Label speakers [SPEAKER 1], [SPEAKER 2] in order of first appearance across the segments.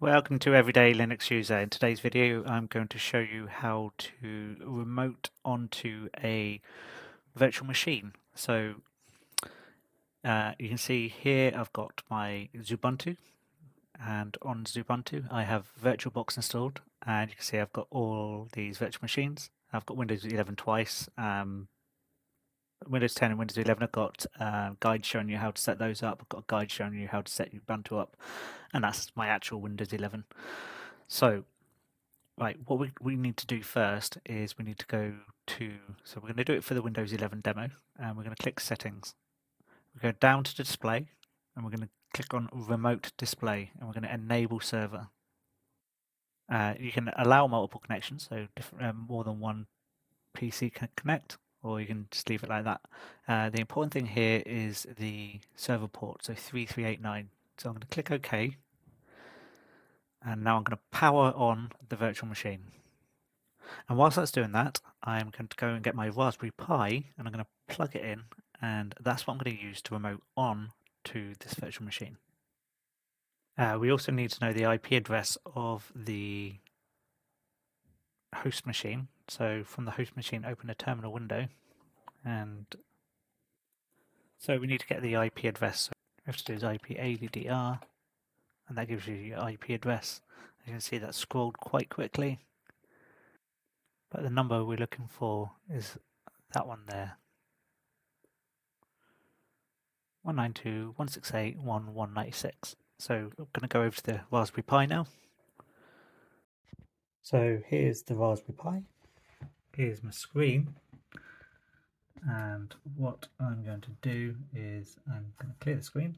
[SPEAKER 1] Welcome to Everyday Linux User. In today's video I'm going to show you how to remote onto a virtual machine. So uh, you can see here I've got my Xubuntu and on Xubuntu I have VirtualBox installed and you can see I've got all these virtual machines. I've got Windows 11 twice, um, Windows 10 and Windows 11 I've got uh, guides showing you how to set those up. I've got a guide showing you how to set Ubuntu up, and that's my actual Windows 11. So, right, what we, we need to do first is we need to go to, so we're going to do it for the Windows 11 demo, and we're going to click Settings. We go down to Display, and we're going to click on Remote Display, and we're going to enable server. Uh, you can allow multiple connections, so um, more than one PC can connect or you can just leave it like that. Uh, the important thing here is the server port, so 3389. So I'm going to click OK, and now I'm going to power on the virtual machine. And whilst that's doing that, I'm going to go and get my Raspberry Pi, and I'm going to plug it in, and that's what I'm going to use to remote on to this virtual machine. Uh, we also need to know the IP address of the host machine. So from the host machine, open a terminal window and so we need to get the IP address. So we have to do is IP ADDR and that gives you your IP address. As you can see that scrolled quite quickly. But the number we're looking for is that one there. 192.168.1.196. So I'm going to go over to the Raspberry Pi now. So here's the Raspberry Pi. Here's my screen. And what I'm going to do is I'm going to clear the screen.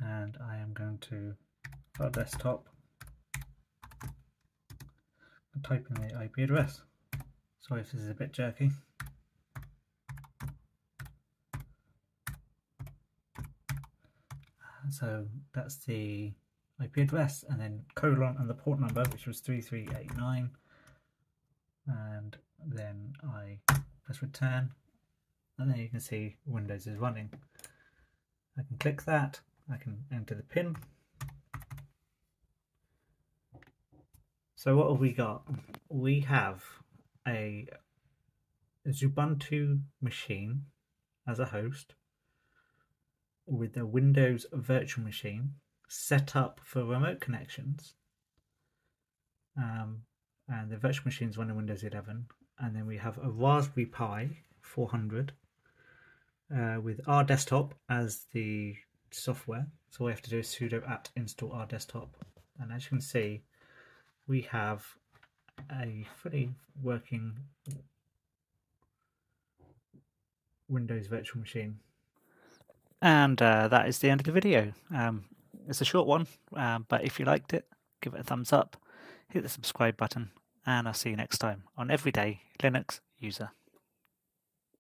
[SPEAKER 1] And I am going to rdesktop and type in the IP address. Sorry if this is a bit jerky. So that's the IP address and then colon and the port number which was 3389 and then I press return and then you can see Windows is running. I can click that, I can enter the pin. So what have we got? We have a Xubuntu machine as a host with a Windows virtual machine set up for remote connections. Um, and the virtual machine is running Windows 11. And then we have a Raspberry Pi 400 uh, with rdesktop as the software. So all we have to do is sudo apt install rdesktop. And as you can see, we have a fully working Windows virtual machine. And uh, that is the end of the video. Um, it's a short one, um, but if you liked it, give it a thumbs up, hit the subscribe button, and I'll see you next time on Everyday Linux User.